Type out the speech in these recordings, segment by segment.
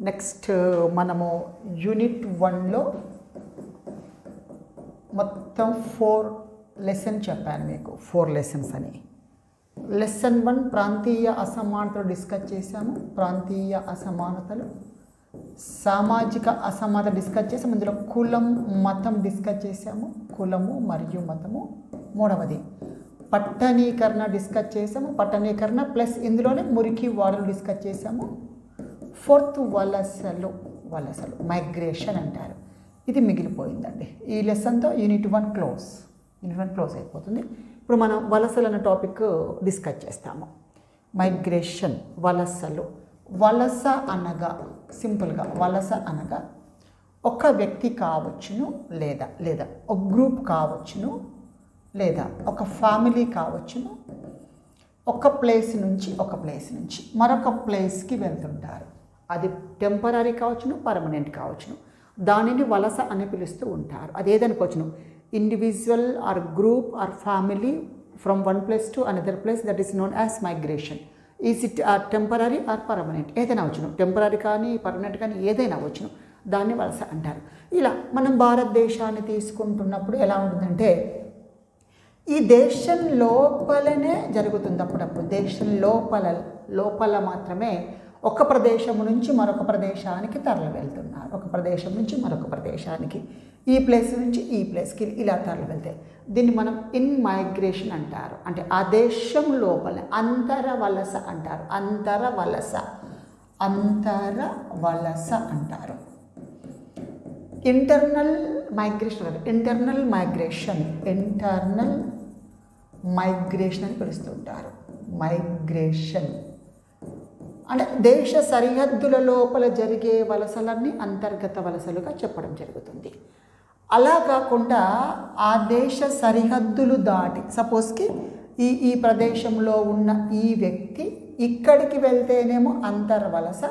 Next మనము unit వన్లో మొత్తం ఫోర్ లెసన్ చెప్పాను మీకు ఫోర్ లెసన్స్ అని. లెసన్ వన్ ప్రాంతీయ అసమానతలు డిస్కస్ చేశాము. ప్రాంతీయ అసమానతలు సామాజిక అసమానత డిస్కస్ చేసాము ఇందులో కులం మతం డిస్కస్ చేసాము కులము మరియు మతము మూడవది. పట్టణీకరణ డిస్కస్ చేసాము పట్టణీకరణ ప్లస్ ఇందులోనే మురికి వాడలు డిస్కస్ చేసాము ఫోర్త్ వలసలు వలసలు మైగ్రేషన్ అంటారు. ఇది మిగిలిపోయిందండి. ఈ లెసన్తో unit one close. Unit one close అయిపోతుంది. ఇప్పుడు మనం వలసలు అన్న టాపిక్ డిస్కస్ చేస్తాము. మైగ్రేషన్ వలసలు. వలస అనగా సింపుల్గా వలస అనగా ఒక వ్యక్తి కావచ్చును లేదా లేదా ఒక గ్రూప్ కావచ్చును లేదా ఒక ఫ్యామిలీ కావచ్చును. ఒక ప్లేస్ నుంచి ఒక ప్లేస్ నుంచి మరొక ప్లేస్కి వెళ్తుంటారు. అది టెంపరీ కావచ్చును పర్మనెంట్ కావచ్చును. దానిని వలస అని పిలుస్తూ ఉంటారు. అదేదనుకోవచ్చును? Individual or group or family from one place to another place that is known as migration is it or temporary or permanent ఏదైనా వచ్చును టెంపరీ కానీ పర్మనెంట్ కానీ ఏదైనా వచ్చును దాన్ని వలస అంటారు. ఇలా మనం భారతదేశాన్ని తీసుకుంటున్నప్పుడు ఎలా ఉంటుందంటే ఈ దేశం లోపలనే జరుగుతుంది అప్పుడప్పుడు. దేశం లోపల లోపల మాత్రమే ఒక ప్రదేశం నుంచి మరొక ప్రదేశానికి తరలి వెళ్తున్నారు ఒక ప్రదేశం నుంచి మరొక ప్రదేశానికి ఈ ప్లేస్ నుంచి ఈ ప్లేస్కి ఇలా తరలి వెళ్తాయి దీన్ని మనం ఇన్ మైగ్రేషన్ అంటారు. అంటే ఆ దేశం లోపల అంతర వలస అంటారు. అంతర వలస. అంతర వలస అంటారు. Internal migration internal migration internal migration అని పిలుస్తుంటారు. మైగ్రేషన్. అంటే దేశ సరిహద్దుల లోపల జరిగే వలసలన్నీ అంతర్గత వలసలుగా చెప్పడం జరుగుతుంది. అలా కాకుండా ఆ దేశ సరిహద్దులు దాటి సపోజ్కి ఈ ఈ ప్రదేశంలో ఉన్న ఈ వ్యక్తి ఇక్కడికి వెళ్తేనేమో అంతర్వలస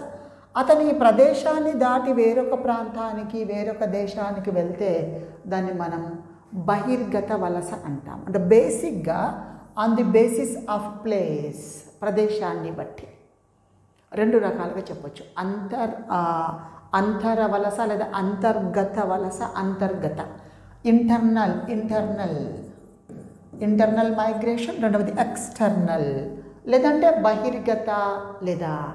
అతని ఈ ప్రదేశాన్ని దాటి వేరొక ప్రాంతానికి వేరొక దేశానికి వెళ్తే దాన్ని మనం బహిర్గత వలస అంటాం. అంటే బేసిక్గా on the basis of place ప్రదేశాన్ని బట్టి. రెండు రకాలుగా చెప్పొచ్చు. అంతర్ అంతర వలస లేదా అంతర్గత వలస అంతర్గత. Internal internal. ఇంటర్నల్ మైగ్రేషన్ రెండవది ఎక్స్టర్నల్. లేదంటే బహిర్గత లేదా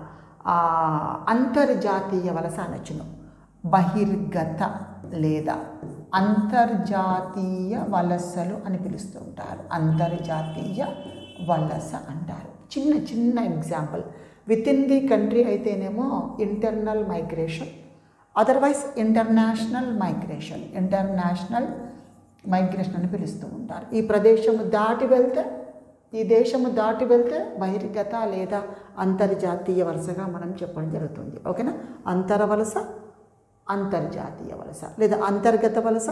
అంతర్జాతీయ వలస అనొచ్చును బహిర్గత లేదా అంతర్జాతీయ వలసలు అని పిలుస్తూ ఉంటారు. అంతర్జాతీయ వలస అంటారు. చిన్న చిన్న example. With in the country అయితేనేమో internal migration otherwise international migration international migration అని పిలుస్తూ ఉంటారు. ఈ ప్రదేశము దాటి వెళ్తే ఈ దేశము దాటి వెళ్తే బహిర్గత లేదా అంతర్జాతీయ వలసగా మనం చెప్పడం జరుగుతుంది. ఓకేనా? అంతర వలస అంతర్జాతీయ వలస లేదా అంతర్గత వలస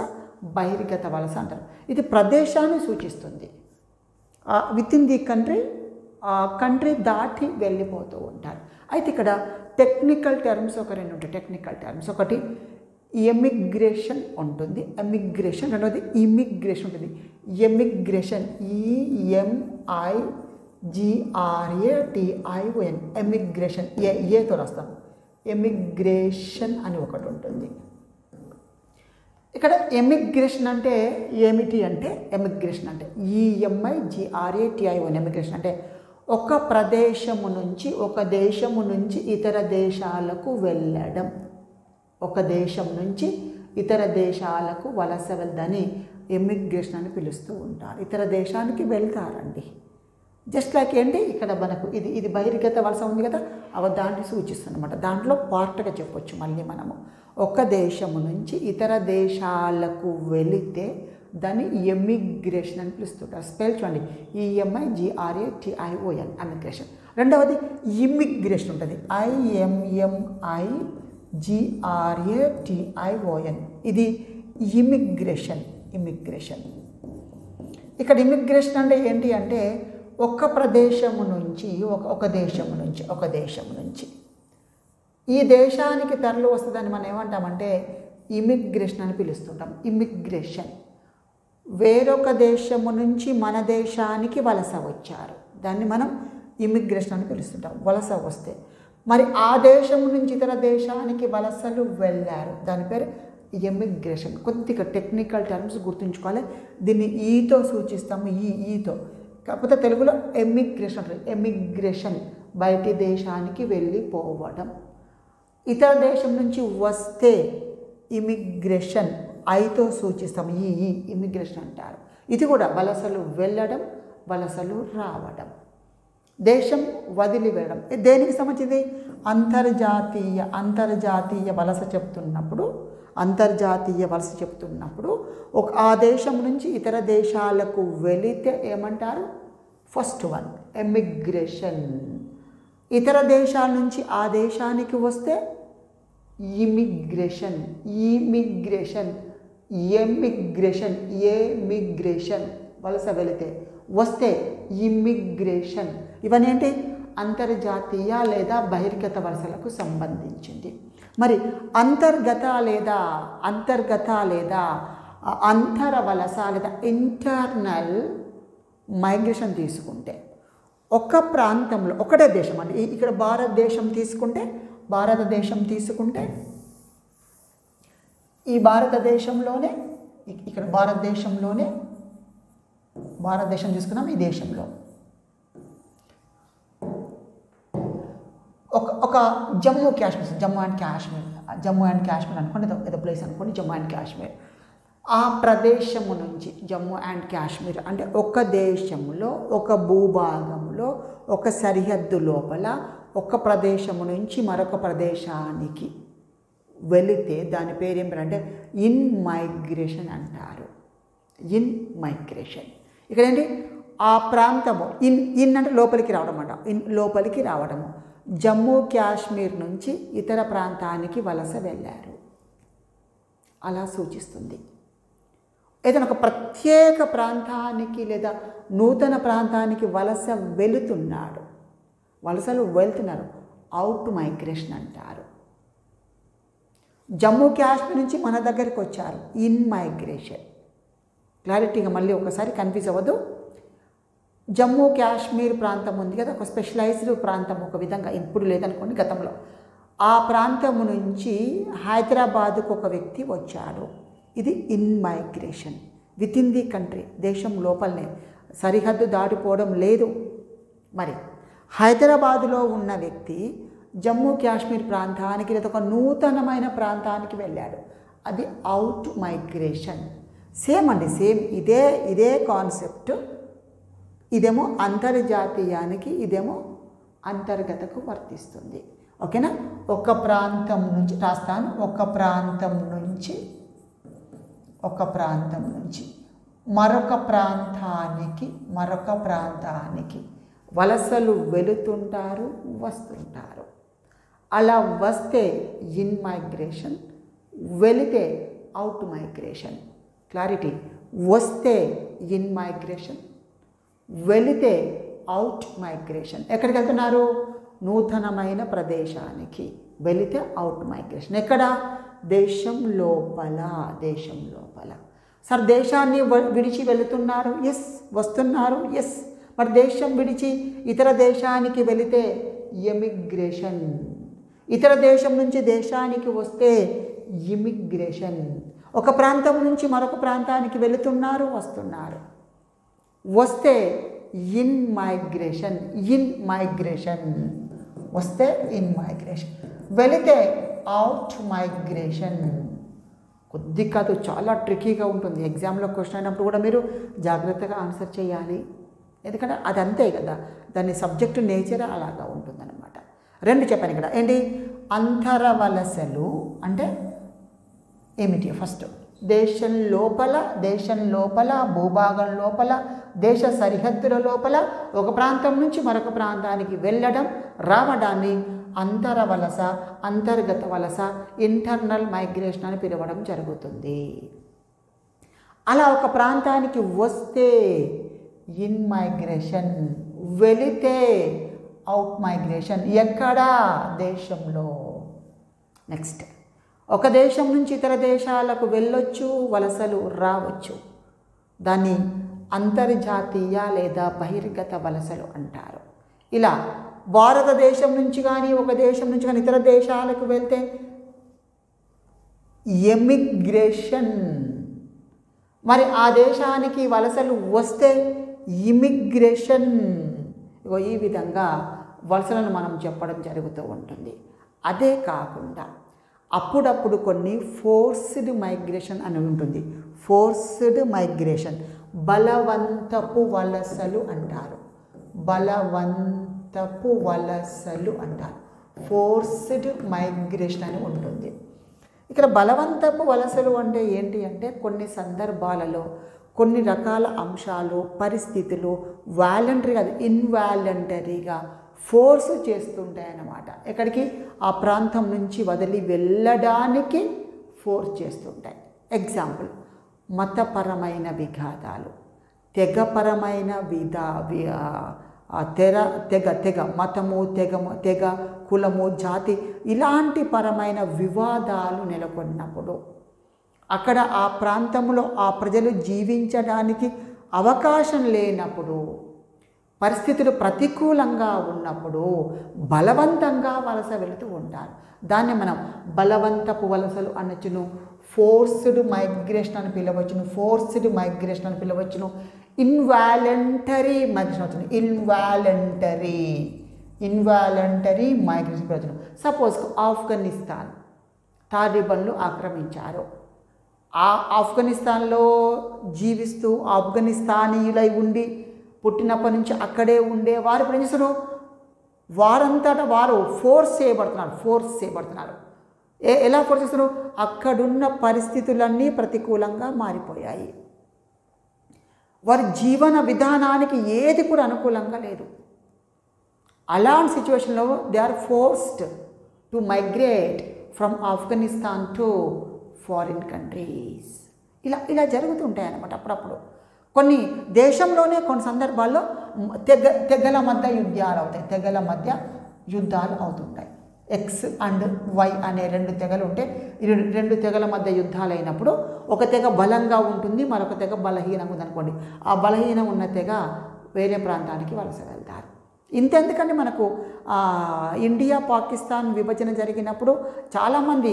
బహిర్గత వలస అంటారు. ఇది ప్రదేశాన్ని సూచిస్తుంది. With in the country country దాటి వెళ్ళిపోతూ ఉంటారు. అయితే ఇక్కడ టెక్నికల్ టర్మ్స్ ఒక రెండు ఉంటాయి. టెక్నికల్ టర్మ్స్ ఒకటి ఎమిగ్రేషన్ ఉంటుంది. ఎమిగ్రేషన్ రెండవది ఇమిగ్రేషన్ ఉంటుంది. Emigration E M I G R A T I O N emigration E ఏతో రాస్తాం. ఎమిగ్రేషన్ అని ఒకటి ఉంటుంది. ఇక్కడ ఎమిగ్రేషన్ అంటే ఏమిటి అంటే ఎమిగ్రేషన్ అంటే ఈఎంఐ జిఆర్ఏ టిఐఓఎన్ ఎమిగ్రేషన్ అంటే ఒక ప్రదేశము నుంచి ఒక దేశము నుంచి ఇతర దేశాలకు వెళ్ళడం. ఒక దేశం నుంచి ఇతర దేశాలకు వలస వెళ్దని ఎమిగ్రేషన్ అని పిలుస్తూ ఉంటారు. ఇతర దేశానికి వెళ్తారండి. జస్ట్ లైక్ ఏంటి? ఇక్కడ మనకు ఇది ఇది బహిర్గత వలస ఉంది కదా అవ దాన్ని సూచిస్తుందన్నమాట. దాంట్లో పార్ట్గా చెప్పొచ్చు మళ్ళీ మనము. ఒక దేశము నుంచి ఇతర దేశాలకు వెళితే దాన్ని ఎమిగ్రేషన్ అని పిలుస్తుంటారు. స్పెల్ చూడండి. E M I G R A T I O N emigration రెండవది ఇమిగ్రేషన్ ఉంటుంది. I M M I G R A T I O N ఇది ఇమిగ్రేషన్ ఇమిగ్రేషన్ ఇక్కడ ఇమిగ్రేషన్ అంటే ఏంటి అంటే ఒక ప్రదేశము నుంచి ఒక ఒక దేశము నుంచి ఒక దేశము నుంచి. ఈ దేశానికి తరలి వస్తుందని మనం ఏమంటామంటే ఇమిగ్రేషన్ అని పిలుస్తుంటాం. ఇమిగ్రేషన్ వేరొక దేశము నుంచి మన దేశానికి వలస వచ్చారు. దాన్ని మనం ఇమిగ్రేషన్ అని పిలుస్తుంటాం వలస వస్తే. మరి ఆ దేశం నుంచి ఇతర దేశానికి వలసలు వెళ్ళారు. దాని పేరు ఎమిగ్రేషన్ కొద్దిగా టెక్నికల్ టర్మ్స్ గుర్తుంచుకోవాలి. దీన్ని ఈతో సూచిస్తాము ఈ ఈతో. కాకపోతే తెలుగులో ఎమిగ్రేషన్ ఎమిగ్రేషన్ బయటి దేశానికి వెళ్ళిపోవడం ఇతర దేశం నుంచి వస్తే ఇమిగ్రేషన్. ఐతో సూచిస్తాం ఈ ఈ ఇమిగ్రేషన్ అంటారు. ఇది కూడా వలసలు వెళ్ళడం వలసలు రావడం. దేశం వదిలి వెళ్ళడం. దేనికి సంబంధించింది? అంతర్జాతీయ అంతర్జాతీయ వలస చెప్తున్నప్పుడు అంతర్జాతీయ వలస చెప్తున్నప్పుడు ఒక ఆ దేశం నుంచి ఇతర దేశాలకు వెళితే ఏమంటారు? First one emigration. ఇతర దేశాల నుంచి ఆ దేశానికి వస్తే ఇమిగ్రేషన్ ఇమిగ్రేషన్. ఎమిగ్రేషన్ ఎమిగ్రేషన్ వలస వెళితే వస్తే ఇమిగ్రేషన్ ఇవన్నీ ఏంటి అంతర్జాతీయ లేదా బహిర్గత వలసలకు సంబంధించింది. మరి అంతర్గత లేదా అంతర్గత లేదా అంతర వలస లేదా ఇంటర్నల్ మైగ్రేషన్ తీసుకుంటే ఒక ప్రాంతంలో ఒకటే దేశం అంటే ఇక్కడ భారతదేశం తీసుకుంటే భారతదేశం తీసుకుంటే ఈ భారతదేశంలోనే ఇక్కడ భారతదేశంలోనే భారతదేశం తీసుకున్నాం ఈ దేశంలో. ఒక ఒక జమ్మూ కాశ్మీర్ జమ్మూ అండ్ కాశ్మీర్ జమ్మూ అండ్ కాశ్మీర్ అనుకోండి ఏదో- ఏదో ప్లేస్ అనుకోండి జమ్మూ అండ్ కాశ్మీర్. ఆ ప్రదేశము నుంచి జమ్మూ అండ్ కాశ్మీర్ అంటే ఒక దేశంలో ఒక భూభాగంలో ఒక సరిహద్దు లోపల ఒక ప్రదేశము నుంచి మరొక ప్రదేశానికి వెళితే దాని పేరు ఏమిటంటే ఇన్ మైగ్రేషన్ అంటారు. In migration. ఇక్కడేంటి? ఆ ప్రాంతము ఇన్ ఇన్ అంటే లోపలికి రావడం అంట ఇన్ లోపలికి రావడము. జమ్మూ కాశ్మీర్ నుంచి ఇతర ప్రాంతానికి వలస వెళ్ళారు. అలా సూచిస్తుంది. ఏదైనా ఒక ప్రత్యేక ప్రాంతానికి లేదా నూతన ప్రాంతానికి వలస వెళుతున్నాడు. వలసలు వెళ్తున్నారు. అవుట్ మైగ్రేషన్ అంటారు. జమ్మూ కాశ్మీర్ నుంచి మన దగ్గరికి వచ్చారు. ఇన్ మైగ్రేషన్ క్లారిటీగా మళ్ళీ ఒకసారి కన్ఫ్యూజ్ అవ్వదు జమ్మూ కాశ్మీర్ ప్రాంతం ఉంది కదా ఒక స్పెషలైజ్డ్ ప్రాంతం ఒక విధంగా ఇప్పుడు లేదనుకోండి గతంలో. ఆ ప్రాంతం నుంచి హైదరాబాద్కు ఒక వ్యక్తి వచ్చాడు. ఇది in migration within the country దేశం లోపలనే. సరిహద్దు దాటిపోవడం లేదు. మరి హైదరాబాదులో ఉన్న వ్యక్తి జమ్మూ కాశ్మీర్ ప్రాంతానికి లేదా ఒక నూతనమైన ప్రాంతానికి వెళ్ళాడు. అది అవుట్ మైగ్రేషన్ సేమ్ అండి సేమ్ ఇదే ఇదే కాన్సెప్ట్ ఇదేమో అంతర్జాతీయానికి ఇదేమో అంతర్గతకు వర్తిస్తుంది. ఓకేనా? ఒక ప్రాంతం నుంచి రాస్తాను. ఒక ప్రాంతం నుంచి ఒక ప్రాంతం నుంచి. మరొక ప్రాంతానికి మరొక ప్రాంతానికి వలసలు వెళుతుంటారు వస్తుంటారు. అలా వస్తే ఇన్ మైగ్రేషన్ వెళితే అవుట్ మైగ్రేషన్ క్లారిటీ వస్తే ఇన్ మైగ్రేషన్ వెళితే అవుట్ మైగ్రేషన్ ఎక్కడికి వెళ్తున్నారు? నూతనమైన ప్రదేశానికి. వెళితే అవుట్ మైగ్రేషన్ ఎక్కడ? దేశం లోపల దేశం లోపల. సార్ దేశాన్ని విడిచి వెళుతున్నారు? ఎస్ వస్తున్నారు. ఎస్ మరి దేశం విడిచి ఇతర దేశానికి వెళితే ఎమిగ్రేషన్ ఇతర దేశం నుంచి దేశానికి వస్తే ఇమిగ్రేషన్. ఒక ప్రాంతం నుంచి మరొక ప్రాంతానికి వెళుతున్నారు వస్తున్నారు. వస్తే ఇన్ మైగ్రేషన్ ఇన్ మైగ్రేషన్. వస్తే ఇన్ మైగ్రేషన్. వెళితే అవుట్ మైగ్రేషన్. కొద్ది కాదు చాలా ట్రిక్కీగా ఉంటుంది. ఎగ్జామ్లో క్వశ్చన్ అయినప్పుడు కూడా మీరు జాగ్రత్తగా ఆన్సర్ చేయాలి. ఎందుకంటే అది అంతే కదా. దాని సబ్జెక్టు నేచర్ అలాగా ఉంటుంది. రెండు చెప్పాను ఇక్కడ. ఏంటి? అంతరవలసలు అంటే ఏమిటి? ఫస్ట్ దేశం లోపల దేశం లోపల భూభాగం లోపల దేశ సరిహద్దుల లోపల ఒక ప్రాంతం నుంచి మరొక ప్రాంతానికి వెళ్ళడం రావడాన్ని అంతర వలస అంతర్గత వలస ఇంటర్నల్ మైగ్రేషన్ అని పిలవడం జరుగుతుంది. అలా ఒక ప్రాంతానికి వస్తే ఇన్ మైగ్రేషన్ వెళితే అవుట్ మైగ్రేషన్ ఎక్కడా? దేశంలో. నెక్స్ట్ ఒక దేశం నుంచి ఇతర దేశాలకు వెళ్ళొచ్చు వలసలు రావచ్చు. దాన్ని అంతర్జాతీయ లేదా బహిర్గత వలసలు అంటారు. ఇలా భారతదేశం నుంచి కానీ ఒక దేశం నుంచి కానీ ఇతర దేశాలకు వెళ్తే ఎమిగ్రేషన్ మరి ఆ దేశానికి వలసలు వస్తే ఇమిగ్రేషన్ ఈ విధంగా వలసలను మనం చెప్పడం జరుగుతూ ఉంటుంది. అదే కాకుండా అప్పుడప్పుడు కొన్ని ఫోర్స్డ్ మైగ్రేషన్ అని ఉంటుంది. ఫోర్స్డ్ మైగ్రేషన్ బలవంతపు వలసలు అంటారు. బలవంతపు వలసలు అంటారు. ఫోర్స్డ్ మైగ్రేషన్ అని ఉంటుంది. ఇక్కడ బలవంతపు వలసలు అంటే ఏంటి అంటే కొన్ని సందర్భాలలో కొన్ని రకాల అంశాలు పరిస్థితులు వాలంటరీగా ఇన్వాలంటరీగా ఫోర్స్ చేస్తుంటాయన్నమాట ఎక్కడికి? ఆ ప్రాంతం నుంచి వదిలి వెళ్ళడానికి ఫోర్స్ చేస్తుంటాయి. ఎగ్జాంపుల్ మతపరమైన విఘాతాలు తెగపరమైన విధా వి- తెర తెగ తెగ మతము తెగము తెగ కులము జాతి ఇలాంటి పరమైన వివాదాలు నెలకొన్నప్పుడు అక్కడ ఆ ప్రాంతంలో ఆ ప్రజలు జీవించడానికి అవకాశం లేనప్పుడు పరిస్థితులు ప్రతికూలంగా ఉన్నప్పుడు బలవంతంగా వలస వెళుతూ ఉంటారు. దాన్ని మనం బలవంతపు వలసలు అనొచ్చును ఫోర్స్డ్ మైగ్రేషన్ అని పిలవచ్చును ఫోర్స్డ్ మైగ్రేషన్ అని పిలవచ్చును ఇన్వాలంటరీ మైగ్రేషన్ అవుతుంది ఇన్వాలంటరీ ఇన్వాలంటరీ మైగ్రేషన్ పిలవచ్చును. సపోజ్ ఆఫ్ఘనిస్తాన్ తాలిబన్లు ఆక్రమించారు. ఆ ఆఫ్ఘనిస్తాన్లో జీవిస్తూ ఆఫ్ఘనిస్తానీయులై ఉండి పుట్టినప్పటి నుంచి అక్కడే ఉండే వారు ఇప్పుడు ఏం చేస్తారు వారంతటా వారు ఫోర్స్ చేయబడుతున్నారు ఫోర్స్ చేయబడుతున్నారు. ఏ ఎలా ఫోర్స్ చేస్తున్నారు? అక్కడున్న పరిస్థితులన్నీ ప్రతికూలంగా మారిపోయాయి. వారి జీవన విధానానికి ఏది కూడా అనుకూలంగా లేదు. అలాంటి సిచ్యువేషన్లో they are forced to migrate from Afghanistan to foreign countries ఇలా ఇలా జరుగుతుంటాయి అన్నమాట అప్పుడప్పుడు. కొన్ని దేశంలోనే కొన్ని సందర్భాల్లో తెగ తెగల మధ్య యుద్ధాలు అవుతాయి. తెగల మధ్య యుద్ధాలు అవుతుంటాయి. ఎక్స్ అండ్ వై అనే రెండు తెగలు ఉంటే రెండు- తెగల మధ్య యుద్ధాలు అయినప్పుడు ఒక తెగ బలంగా ఉంటుంది మరొక తెగ బలహీనంగా ఉందనుకోండి ఆ బలహీనం ఉన్న తెగ వేరే ప్రాంతానికి వలస వెళ్తారు. ఇంతెందుకంటే మనకు ఇండియా పాకిస్తాన్ విభజన జరిగినప్పుడు చాలామంది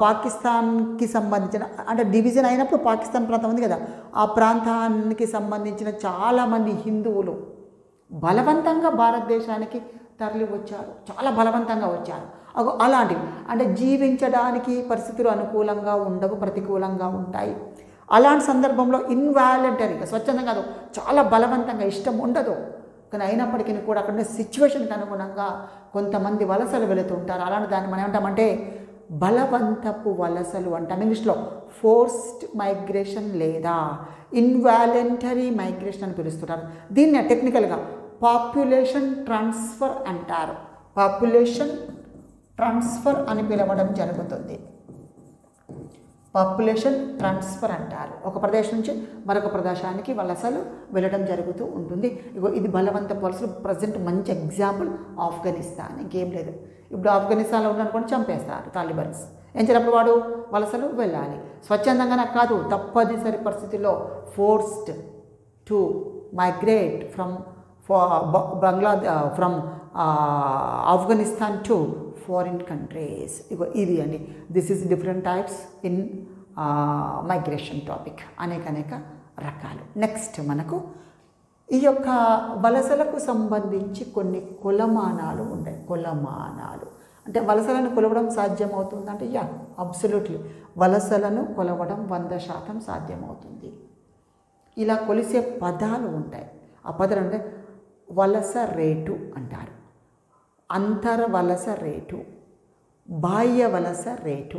పాకిస్తాన్కి సంబంధించిన అంటే డివిజన్ అయినప్పుడు పాకిస్తాన్ ప్రాంతం ఉంది కదా ఆ ప్రాంతానికి సంబంధించిన చాలామంది హిందువులు బలవంతంగా భారతదేశానికి తరలి వచ్చారు చాలా బలవంతంగా వచ్చారు. అగో అలాంటివి. అంటే జీవించడానికి పరిస్థితులు అనుకూలంగా ఉండవు ప్రతికూలంగా ఉంటాయి. అలాంటి సందర్భంలో ఇన్వాలంటరీగా స్వచ్ఛందంగా కాదు చాలా బలవంతంగా ఇష్టం ఉండదు. కానీ అయినప్పటికీ కూడా అక్కడ ఉన్న సిచ్యువేషన్కి అనుగుణంగా కొంతమంది వలసలు వెళుతుంటారు అలాంటి దాన్ని మనం ఏమంటామంటే బలవంతపు వలసలు అంటాం. ఇంగ్లీష్లో ఫోర్స్డ్ మైగ్రేషన్ లేదా ఇన్వాలంటరీ మైగ్రేషన్ అని పిలుస్తుంటారు. దీన్ని టెక్నికల్గా పాపులేషన్ ట్రాన్స్ఫర్ అంటారు. పాపులేషన్ ట్రాన్స్ఫర్ అని పిలవడం జరుగుతుంది. పాపులేషన్ ట్రాన్స్ఫర్ అంటారు. ఒక ప్రదేశం నుంచి మరొక ప్రదేశానికి వలసలు వెళ్ళడం జరుగుతూ ఉంటుంది. ఇగో ఇది బలవంత వలసలు ప్రజెంట్ మంచి ఎగ్జాంపుల్ ఆఫ్ఘనిస్తాన్. ఇంకేం లేదు. ఇప్పుడు ఆఫ్ఘనిస్తాన్లో ఉన్నారనుకోండి చంపేస్తారు తాలిబన్స్. ఏం చేసినప్పుడు వాడు? వలసలు వెళ్ళాలి. స్వచ్ఛందంగా కాదు తప్పనిసరి పరిస్థితిలో forced to migrate from Bangla from Afghanistan to foreign countries ఇగో ఇది అండి. This is different types in migration topic అనేక అనేక రకాలు. నెక్స్ట్ మనకు ఈ యొక్క వలసలకు సంబంధించి కొన్ని కులమానాలు ఉన్నాయి కులమానాలు. అంటే వలసలను కొలవడం సాధ్యమవుతుందంటే యా అబ్సల్యూట్లీ వలసలను కొలవడం వంద శాతం సాధ్యమవుతుంది. ఇలా కొలిసే పదాలు ఉంటాయి. ఆ పదాలు అంటే వలస రేటు అంటారు. అంతర వలస రేటు బాహ్య వలస రేటు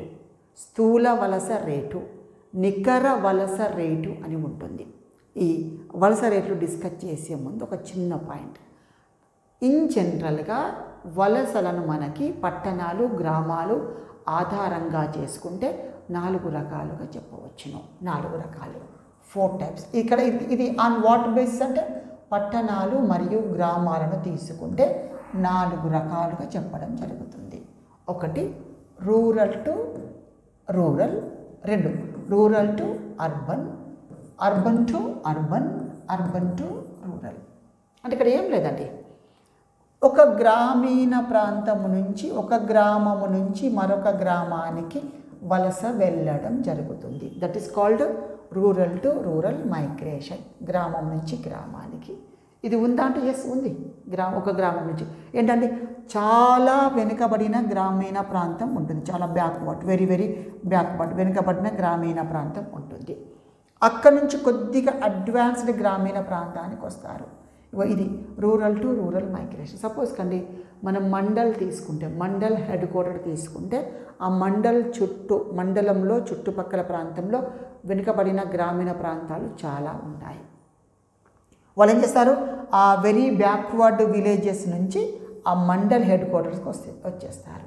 స్థూల వలస రేటు నికర వలస రేటు అని ఉంటుంది. ఈ వలస రేట్లు డిస్కస్ చేసే ముందు ఒక చిన్న పాయింట్. ఇన్ జనరల్గా వలసలను మనకి పట్టణాలు గ్రామాలు ఆధారంగా చేసుకుంటే నాలుగు రకాలుగా చెప్పవచ్చును. నాలుగు రకాలు. ఫోర్ టైప్స్ ఇక్కడ ఇది- ఆన్ వాట్ బేసిస్ అంటే పట్టణాలు మరియు గ్రామాలను తీసుకుంటే నాలుగు రకాలుగా చెప్పడం జరుగుతుంది. ఒకటి రూరల్ టు రూరల్ రెండు rural to urban urban to urban urban to rural. అంటే ఇక్కడ ఏం లేదండి. ఒక గ్రామీణ ప్రాంతము నుంచి ఒక గ్రామము నుంచి మరొక గ్రామానికి వలస వెళ్ళడం జరుగుతుంది. That is called rural to rural migration గ్రామం నుంచి గ్రామానికి ఇది ఉందా అంటే ఎస్ ఉంది. గ్రామ ఒక గ్రామం నుంచి. ఏంటంటే చాలా వెనుకబడిన గ్రామీణ ప్రాంతం ఉంటుంది. చాలా బ్యాక్వర్డ్ వెరీ వెరీ బ్యాక్వర్డ్ వెనుకబడిన గ్రామీణ ప్రాంతం ఉంటుంది. అక్కడి నుంచి కొద్దిగా అడ్వాన్స్డ్ గ్రామీణ ప్రాంతానికి వస్తారు. ఇది rural to rural migration suppose కండి మనం మండల్ తీసుకుంటే మండల్ హెడ్ క్వార్టర్ తీసుకుంటే ఆ మండల్ చుట్టూ మండలంలో చుట్టుపక్కల ప్రాంతంలో వెనుకబడిన గ్రామీణ ప్రాంతాలు చాలా ఉంటాయి. వాళ్ళు ఏం చేస్తారు? ఆ వెరీ బ్యాక్వర్డ్ విలేజెస్ నుంచి ఆ మండల్ హెడ్ క్వార్టర్స్కి వస్తే వచ్చేస్తారు.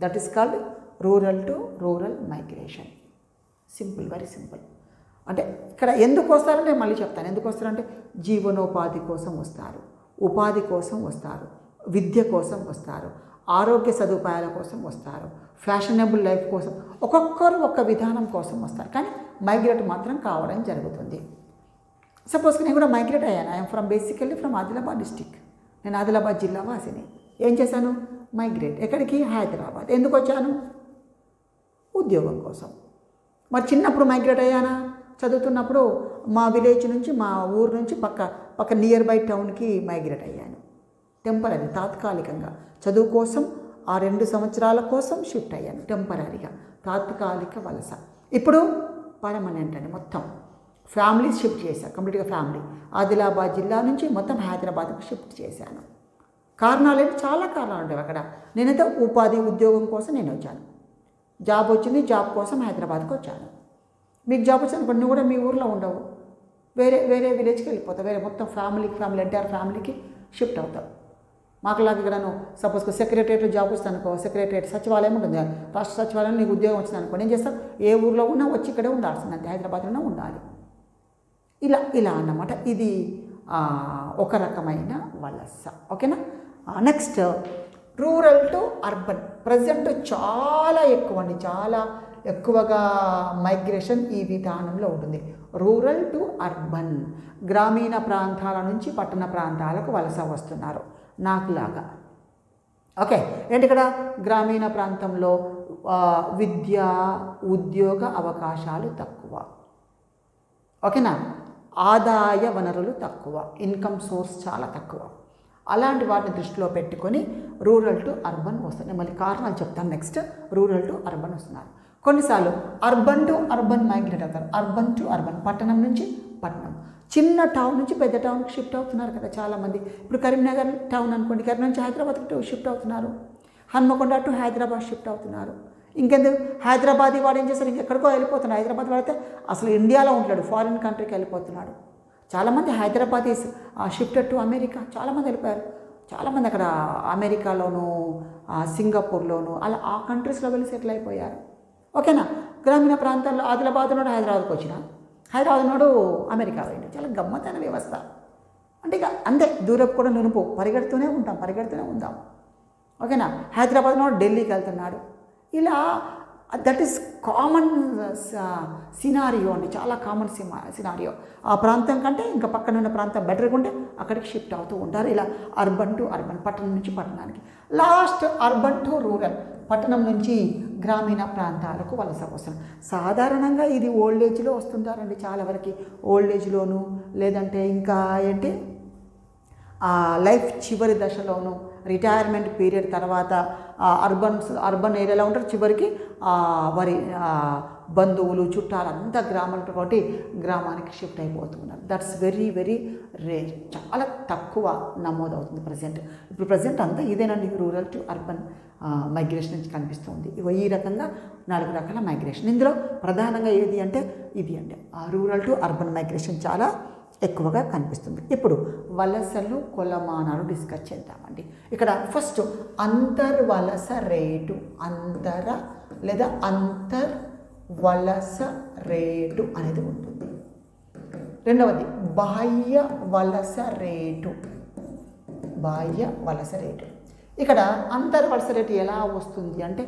That is called rural to rural migration simple very simple అంటే ఇక్కడ ఎందుకు వస్తారంటే మళ్ళీ చెప్తాను. ఎందుకు వస్తారంటే జీవనోపాధి కోసం వస్తారు ఉపాధి కోసం వస్తారు విద్య కోసం వస్తారు ఆరోగ్య సదుపాయాల కోసం వస్తారు ఫ్యాషనబుల్ లైఫ్ కోసం ఒక్కొక్కరు ఒక్క విధానం కోసం వస్తారు. కానీ మైగ్రేట్ మాత్రం కావడం జరుగుతుంది. సపోజ్ నేను కూడా మైగ్రేట్ అయ్యాను? I'm from basically from Adilabad district నేను ఆదిలాబాద్ జిల్లా వాసిని. ఏం చేశాను? మైగ్రేట్ ఎక్కడికి? హైదరాబాద్. ఎందుకు వచ్చాను? ఉద్యోగం కోసం. మరి చిన్నప్పుడు మైగ్రేట్ అయ్యానా? చదువుతున్నప్పుడు మా విలేజ్ నుంచి మా ఊరు నుంచి పక్క పక్క నియర్ బై టౌన్కి మైగ్రేట్ అయ్యాను. టెంపరీ తాత్కాలికంగా. చదువు కోసం ఆ రెండు సంవత్సరాల కోసం షిఫ్ట్ అయ్యాను. టెంపరీగా తాత్కాలిక వలస. ఇప్పుడు పర్మనెంట్ అండి మొత్తం. ఫ్యామిలీ షిఫ్ట్ చేశాను కంప్లీట్గా ఫ్యామిలీ. ఆదిలాబాద్ జిల్లా నుంచి మొత్తం హైదరాబాద్కు షిఫ్ట్ చేశాను. కారణాలు అంటే చాలా కారణాలు ఉండేవి అక్కడ. నేనైతే ఉపాధి ఉద్యోగం కోసం నేను వచ్చాను. జాబ్ వచ్చింది జాబ్ కోసం హైదరాబాద్కి వచ్చాను. మీకు జాబ్ వచ్చింది అనుకోండి కూడా మీ ఊర్లో ఉండవు. వేరే వేరే విలేజ్కి వెళ్ళిపోతావు. వేరే మొత్తం ఫ్యామిలీకి ఫ్యామిలీ ఎంటైర్ ఫ్యామిలీకి షిఫ్ట్ అవుతావు. మాకులాగా ఇక్కడ నువ్వు సపోజ్ సెక్రటరియట్లో జాబ్ వస్తాను అనుకో సెక్రటరియట్ సచివాలయం ఉంటుంది రాష్ట్ర సచివాలయం నీకు ఉద్యోగం వచ్చింది అనుకో నేను చేస్తాను ఏ ఊర్లో ఉన్నా వచ్చి ఇక్కడే ఉండాల్సిందంటే హైదరాబాద్లోనే ఉండాలి. ఇలా ఇలా అన్నమాట. ఇది ఒక రకమైన వలస. ఓకేనా? Next rural to urban. Present చాలా ఎక్కువ అండి. చాలా ఎక్కువగా మైగ్రేషన్ ఈ విధానంలో ఉంటుంది. Rural to urban. గ్రామీణ ప్రాంతాల నుంచి పట్టణ ప్రాంతాలకు వలస వస్తున్నారు. నాకులాగా ఓకే. ఏంటి ఇక్కడ? గ్రామీణ ప్రాంతంలో విద్య ఉద్యోగ అవకాశాలు తక్కువ. ఓకేనా? ఆదాయ వనరులు తక్కువ ఇన్కమ్ సోర్స్ చాలా తక్కువ. అలాంటి వాటిని దృష్టిలో పెట్టుకొని రూరల్ టు అర్బన్ వస్తుంది మళ్ళీ కారణాలు చెప్తాను నెక్స్ట్ రూరల్ టు అర్బన్ వస్తున్నారు. కొన్నిసార్లు అర్బన్ టు అర్బన్ మైగ్రేట్ అవుతారు. అర్బన్ టు అర్బన్ పట్టణం నుంచి పట్టణం. చిన్న టౌన్ నుంచి పెద్ద టౌన్కి షిఫ్ట్ అవుతున్నారు కదా చాలామంది. ఇప్పుడు కరీంనగర్ టౌన్ అనుకోండి కరీంనగర్ నుంచి హైదరాబాద్కి షిఫ్ట్ అవుతున్నారు. హన్మకొండ టు హైదరాబాద్ షిఫ్ట్ అవుతున్నారు. ఇంకెందుకు? హైదరాబాద్ వాడు ఏం చేశారు ఇంకెక్కడికో వెళ్ళిపోతున్నాడు. హైదరాబాద్ వాడితే అసలు ఇండియాలో ఉంటాడు ఫారిన్ కంట్రీకి వెళ్ళిపోతున్నాడు. చాలామంది Hyderabadis shift shifted to America చాలామంది వెళ్ళిపోయారు. చాలామంది అక్కడ అమెరికాలోను సింగపూర్లోను అలా ఆ కంట్రీస్లో వెళ్ళి సెటిల్ అయిపోయారు. ఓకేనా? గ్రామీణ ప్రాంతాల్లో ఆదిలాబాద్ నాడు హైదరాబాద్కి వచ్చిన? హైదరాబాద్ నాడు అమెరికా వెళ్ళి చాలా గమ్మత్తైన వ్యవస్థ. అంటే ఇక అంతే. దూరపు కూడా నునుపు. పరిగెడుతూనే ఉంటాం. పరిగెడుతూనే ఉందాం. ఓకేనా? హైదరాబాద్ నాడు ఢిల్లీకి వెళ్తున్నాడు. ఇలా దట్ ఈస్ కామన్ సినారియో అండి. చాలా కామన్ సిమా సినారియో ఆ ప్రాంతం కంటే ఇంకా పక్కన ఉన్న ప్రాంతం బెటర్గా ఉంటే అక్కడికి షిఫ్ట్ అవుతూ ఉంటారు. ఇలా అర్బన్ టు అర్బన్ పట్టణం నుంచి పట్టణానికి. లాస్ట్ అర్బన్ టు రూరల్ పట్టణం నుంచి గ్రామీణ ప్రాంతాలకు వలస వస్తుంది సాధారణంగా ఇది ఓల్డ్ ఏజ్లో వస్తుంటారండి. చాలా వరకు ఓల్డ్ ఏజ్లోను లేదంటే ఇంకా ఏంటి? లైఫ్ చివరి దశలోను రిటైర్మెంట్ పీరియడ్ తర్వాత అర్బన్ అర్బన్ ఏరియాలో ఉంటారు చివరికి వారి బంధువులు చుట్టాలు అంతా గ్రామాలు కాబట్టి గ్రామానికి షిఫ్ట్ అయిపోతున్నారు దట్స్ వెరీ వెరీ రే చాలా తక్కువ నమోదవుతుంది ప్రజెంట్ ఇప్పుడు ప్రజెంట్ అంతా ఇదేనండి రూరల్ టు అర్బన్ మైగ్రేషన్ నుంచి కనిపిస్తుంది. ఈ రకంగా నాలుగు రకాల మైగ్రేషన్ ఇందులో ప్రధానంగా ఏది అంటే ఇది అంటే ఆ రూరల్ టు అర్బన్ మైగ్రేషన్ చాలా ఎక్కువగా కనిపిస్తుంది. ఇప్పుడు వలసలు కొలమానాలు డిస్కస్ చేద్దామండి. ఇక్కడ ఫస్ట్ అంతర్ వలస రేటు అంతర లేదా అంతర్ వలస రేటు అనేది ఉంటుంది. రెండవది బాహ్య వలస రేటు. బాహ్య వలస రేటు. ఇక్కడ అంతర్ వలస రేటు ఎలా వస్తుంది అంటే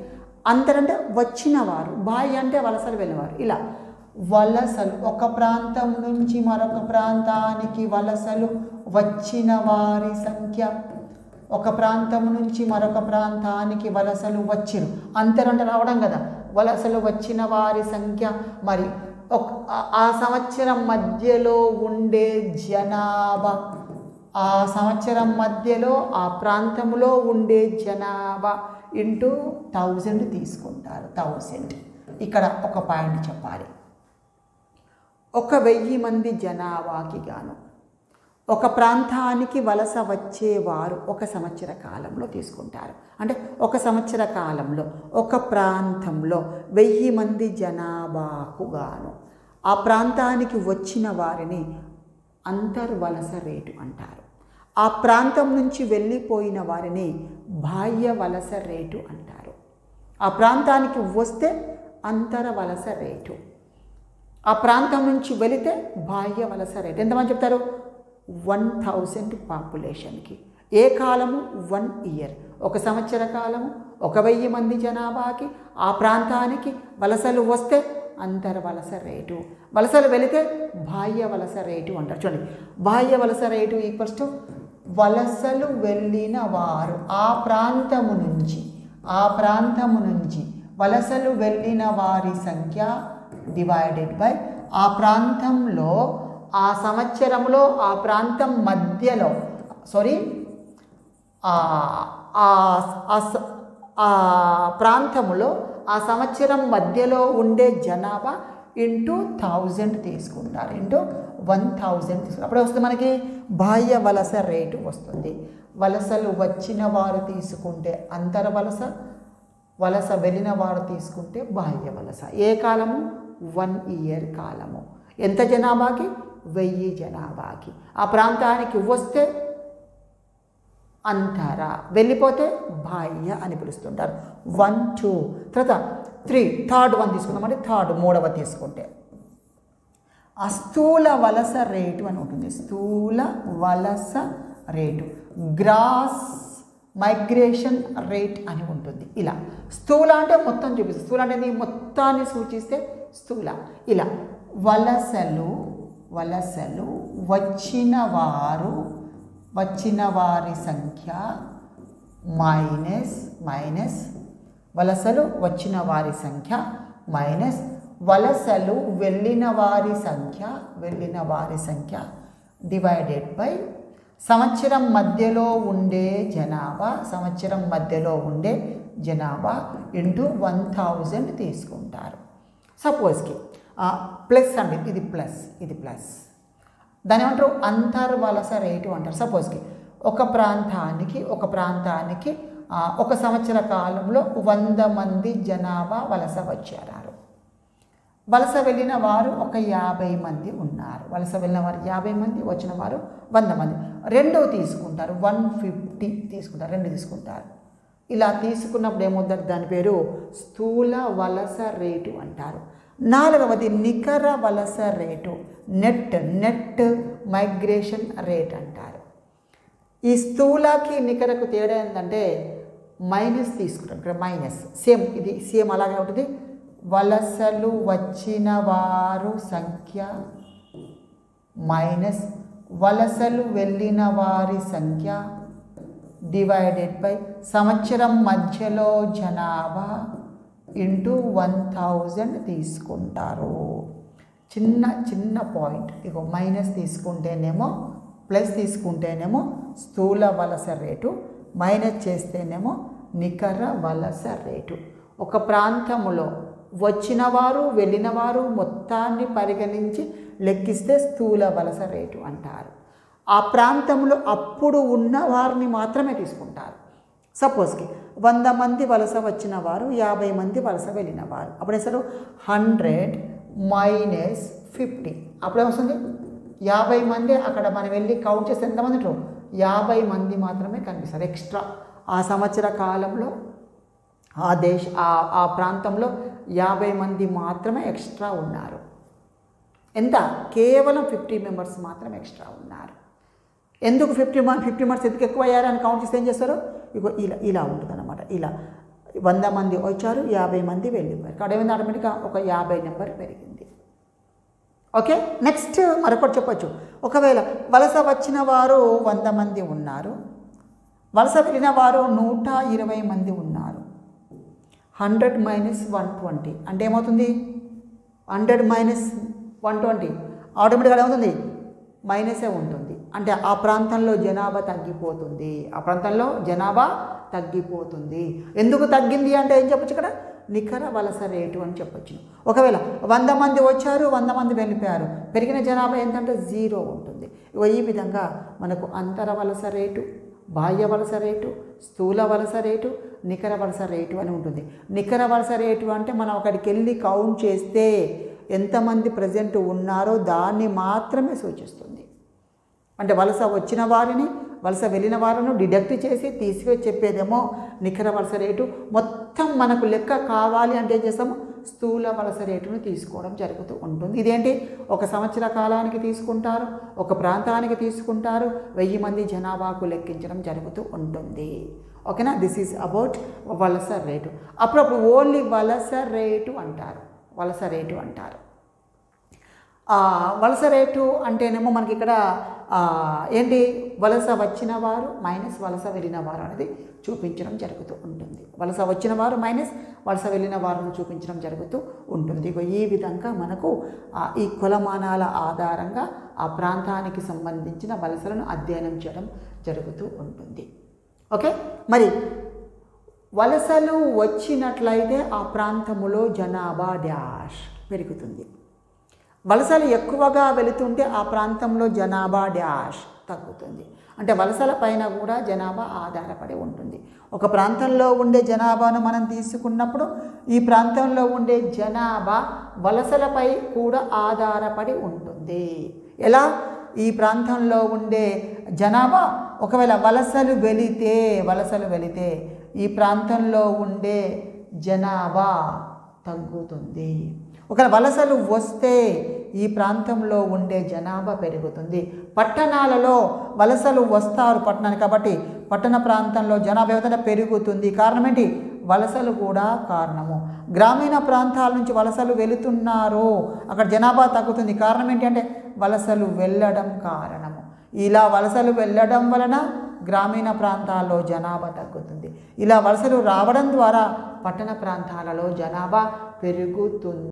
అంతరంటే వచ్చినవారు వచ్చిన వారు బాహ్య అంటే వలసలు వెళ్ళేవారు ఇలా వలసలు ఒక ప్రాంతం నుంచి మరొక ప్రాంతానికి వలసలు వచ్చిన వారి సంఖ్య. ఒక ప్రాంతం నుంచి మరొక ప్రాంతానికి వలసలు వచ్చిరు. అంతరంట రావడం కదా. వలసలు వచ్చిన వారి సంఖ్య మరి ఒక ఆ- ఆ సంవత్సరం మధ్యలో ఉండే జనాభా. ఆ సంవత్సరం మధ్యలో ఆ ప్రాంతంలో ఉండే జనాభా ఇంటూ థౌజండ్ తీసుకుంటారు. థౌజండ్. ఇక్కడ ఒక పాయింట్ చెప్పాలి. ఒక వెయ్యి మంది జనాభాకి గాను. ఒక ప్రాంతానికి వలస వచ్చేవారు ఒక సంవత్సర కాలంలో తీసుకుంటారు. అంటే ఒక సంవత్సర కాలంలో ఒక ప్రాంతంలో వెయ్యి మంది జనాభాకు గాను. ఆ ప్రాంతానికి వచ్చిన వారిని అంతర్వలస రేటు అంటారు. ఆ ప్రాంతం నుంచి వెళ్ళిపోయిన వారిని బాహ్య వలస రేటు అంటారు. ఆ ప్రాంతానికి వస్తే అంతర వలస రేటు. ఆ ప్రాంతం నుంచి వెళితే బాహ్య వలస రేట్. ఎంతమంది చెప్తారు? వన్ థౌజండ్ పాపులేషన్కి. ఏ కాలము? One year. ఒక సంవత్సర కాలము? ఒక వెయ్యి మంది జనాభాకి. ఆ ప్రాంతానికి వలసలు వస్తే అంతర్ వలస రేటు. వలసలు వెళితే బాహ్య వలస రేటు అంటారు. చూడండి. బాహ్య వలస రేటు ఈక్వల్స్ టు వలసలు వెళ్ళిన వారు ఆ ప్రాంతము నుంచి ఆ ప్రాంతము నుంచి వలసలు వెళ్ళిన వారి సంఖ్య డివైడెడ్ బై ఆ ప్రాంతంలో ఆ సంవత్సరంలో ఆ ప్రాంతం మధ్యలో సారీ ఆ ప్రాంతంలో ఆ సంవత్సరం మధ్యలో ఉండే జనాభా ఇంటూ థౌజండ్ తీసుకుంటారు. ఇంటూ వన్ థౌజండ్ తీసుకుంటారు. అప్పుడు వస్తుంది మనకి బాహ్య వలస రేటు వస్తుంది. వలసలు వచ్చిన వారు తీసుకుంటే అంతర వలస వలస వెళ్ళిన వారు తీసుకుంటే బాహ్య వలస. ఏ కాలము? వన్ ఇయర్ కాలము. ఎంత జనాభాకి? వెయ్యి జనాభాకి. ఆ ప్రాంతానికి వస్తే అంతర వెళ్ళిపోతే బాహ్య అని పిలుస్తుంటారు. One two. తర్వాత త్రీ థర్డ్ వన్ తీసుకుందామంటే థర్డ్ మూడవ తీసుకుంటే. ఆ స్థూల వలస రేటు అని ఉంటుంది. స్థూల వలస రేటు. గ్రాస్ మైగ్రేషన్ రేట్ అని ఉంటుంది. ఇలా. స్థూల అంటే మొత్తం చూపిస్తుంది. స్థూల అంటే మొత్తాన్ని సూచిస్తే స్థూల. ఇలా వలసలు వలసలు వచ్చిన వారు వచ్చిన వారి సంఖ్య మైనస్ మైనస్ వలసలు వచ్చిన వారి సంఖ్య మైనస్ వలసలు వెళ్ళిన వారి సంఖ్య వెళ్ళిన వారి సంఖ్య డివైడెడ్ బై సంవత్సరం మధ్యలో ఉండే జనాభా సంవత్సరం మధ్యలో ఉండే జనాభా ఇంటూ వన్ థౌజండ్ తీసుకుంటారు. సపోజ్కి ప్లస్ అండి ఇది ప్లస్ ఇది ప్లస్. దాని ఏమంటారు? అంతర్వలస రేటు అంటారు. సపోజ్కి ఒక ప్రాంతానికి ఒక ప్రాంతానికి ఒక సంవత్సర కాలంలో వంద మంది జనాభా వలస వచ్చారు వలస వెళ్ళిన వారు ఒక యాభై మంది ఉన్నారు. వలస వెళ్ళిన వారు యాభై మంది వచ్చిన వారు వంద మంది. రెండో తీసుకుంటారు వన్ ఫిఫ్టీ తీసుకుంటారు రెండు తీసుకుంటారు. ఇలా తీసుకున్నప్పుడు ఏమవుతుంది దాని పేరు స్థూల వలస రేటు అంటారు. నాలుగవది నికర వలస rate net net migration rate అంటారు. ఈ స్థూలకి నికరకు తేడా ఏంటంటే మైనస్ తీసుకుంటాం. ఇక్కడ మైనస్ సేమ్ ఇది సేమ్ అలాగే ఉంటుంది. వలసలు వచ్చిన వారు సంఖ్య మైనస్ వలసలు వెళ్ళిన వారి సంఖ్య డివైడెడ్ బై సంవత్సరం మధ్యలో జనాభా ఇంటూ వన్ థౌజండ్ తీసుకుంటారు. చిన్న చిన్న పాయింట్ ఇగో మైనస్ తీసుకుంటేనేమో ప్లస్ తీసుకుంటేనేమో స్థూల వలస రేటు మైనస్ చేస్తేనేమో నికర వలస రేటు. ఒక ప్రాంతములో వచ్చినవారు వెళ్ళినవారు మొత్తాన్ని పరిగణించి లెక్కిస్తే స్థూల వలస రేటు అంటారు. ఆ ప్రాంతంలో అప్పుడు ఉన్న వారిని మాత్రమే తీసుకుంటారు. సపోజ్కి వంద మంది వలస వచ్చిన వారు యాభై మంది వలస వెళ్ళిన వారు. అప్పుడు వేస్తారు హండ్రెడ్ మైనస్ ఫిఫ్టీ అప్పుడు ఏమొస్తుంది? యాభై మంది అక్కడ మనం వెళ్ళి కౌంట్ చేస్తే ఎంతమంది ఉంటారు? యాభై మంది మాత్రమే కనిపిస్తారు ఎక్స్ట్రా ఆ సంవత్సర కాలంలో ఆ దేశ ఆ ఆ ప్రాంతంలో యాభై మంది మాత్రమే ఎక్స్ట్రా ఉన్నారు. ఎంత? కేవలం ఫిఫ్టీ మెంబర్స్ మాత్రం ఎక్స్ట్రా ఉన్నారు. ఎందుకు ఫిఫ్టీ మంత్ ఫిఫ్టీ మంత్స్ ఎందుకు ఎక్కువ అయ్యారు అని కౌంట్ చేస్తే ఏం చేస్తారు? ఇగో ఇలా ఇలా ఉంటుంది అనమాట ఇలా వంద మంది వచ్చారు యాభై మంది వెళ్ళిపోయారు. ఇక్కడ ఏమైంది? ఆటోమేటిక్గా ఒక యాభై నెంబర్ పెరిగింది. ఓకే? నెక్స్ట్ మరొకటి చెప్పచ్చు. ఒకవేళ వలస వచ్చిన వారు వంద మంది ఉన్నారు. వలస వెళ్ళిన వారు నూట ఇరవై మంది ఉన్నారు. Hundred minus one twenty. అంటే ఏమవుతుంది? Hundred minus one twenty. ఆటోమేటిక్గా ఏమవుతుంది మైనసే ఉంటుంది. అంటే ఆ ప్రాంతంలో జనాభా తగ్గిపోతుంది. ఆ ప్రాంతంలో జనాభా తగ్గిపోతుంది. ఎందుకు తగ్గింది అంటే ఏం చెప్పొచ్చు ఇక్కడ? నికర వలస రేటు అని చెప్పొచ్చు. ఒకవేళ వంద మంది వచ్చారు వంద మంది వెళ్ళిపోయారు పెరిగిన జనాభా ఎంతంటే జీరో ఉంటుంది. ఈ విధంగా మనకు అంతర వలస రేటు బాహ్య వలస రేటు స్థూల వలస రేటు నికర వలస రేటు అని ఉంటుంది. నికర వలస రేటు అంటే మనం అక్కడికి వెళ్ళి కౌంట్ చేస్తే ఎంతమంది ప్రజెంట్ ఉన్నారో దాన్ని మాత్రమే సూచిస్తుంది. అంటే వలస వచ్చిన వారిని వలస వెళ్ళిన వారిని డిడక్ట్ చేసి తీసుకొచ్చి చెప్పేదేమో నికర వలస రేటు. మొత్తం మనకు లెక్క కావాలి అంటే ఏం చేస్తాము? స్థూల వలస రేటును తీసుకోవడం జరుగుతూ ఉంటుంది. ఇదేంటి? ఒక సంవత్సర కాలానికి తీసుకుంటారు ఒక ప్రాంతానికి తీసుకుంటారు వెయ్యి మంది జనాభాకు లెక్కించడం జరుగుతూ ఉంటుంది. ఓకేనా? దిస్ ఈజ్ అబౌట్ వలస రేటు. అప్పుడప్పుడు ఓన్లీ వలస రేటు అంటారు. వలస రేటు అంటారు. వలస రేటు అంటేనేమో మనకి ఇక్కడ ఏంటి? వలస వచ్చిన వారు మైనస్ వలస వెళ్ళిన వారు అనేది చూపించడం జరుగుతూ ఉంటుంది. వలస వచ్చిన వారు మైనస్ వలస వెళ్ళిన వారిని చూపించడం జరుగుతూ ఉంటుంది. ఇగో ఈ విధంగా మనకు ఈ కులమానాల ఆధారంగా ఆ ప్రాంతానికి సంబంధించిన వలసలను అధ్యయనం చేయడం జరుగుతూ ఉంటుంది. ఓకే? మరి వలసలు వచ్చినట్లయితే ఆ ప్రాంతములో జనాభా డ్యాష్ పెరుగుతుంది. వలసలు ఎక్కువగా వెళుతుంటే ఆ ప్రాంతంలో జనాభా డ్యాష్ తగ్గుతుంది. అంటే వలసల పైన కూడా జనాభా ఆధారపడి ఉంటుంది. ఒక ప్రాంతంలో ఉండే జనాభాను మనం తీసుకున్నప్పుడు ఈ ప్రాంతంలో ఉండే జనాభా వలసలపై కూడా ఆధారపడి ఉంటుంది. ఎలా? ఈ ప్రాంతంలో ఉండే జనాభా ఒకవేళ వలసలు వెళితే వలసలు వెళితే ఈ ప్రాంతంలో ఉండే జనాభా తగ్గుతుంది. ఒకవేళ వలసలు వస్తే ఈ ప్రాంతంలో ఉండే జనాభా పెరుగుతుంది. పట్టణాలలో వలసలు వస్తారు పట్టణానికి కాబట్టి పట్టణ ప్రాంతంలో జనాభా ఏదైనా పెరుగుతుంది. కారణం ఏంటి? వలసలు కూడా కారణము. గ్రామీణ ప్రాంతాల నుంచి వలసలు వెళుతున్నారు. అక్కడ జనాభా తగ్గుతుంది. కారణం ఏంటంటే వలసలు వెళ్ళడం కారణము. ఇలా వలసలు వెళ్ళడం వలన గ్రామీణ ప్రాంతాల్లో జనాభా తగ్గుతుంది. ఇలా వలసలు రావడం ద్వారా పట్టణ ప్రాంతాలలో జనాభా పెరుగుతుంది.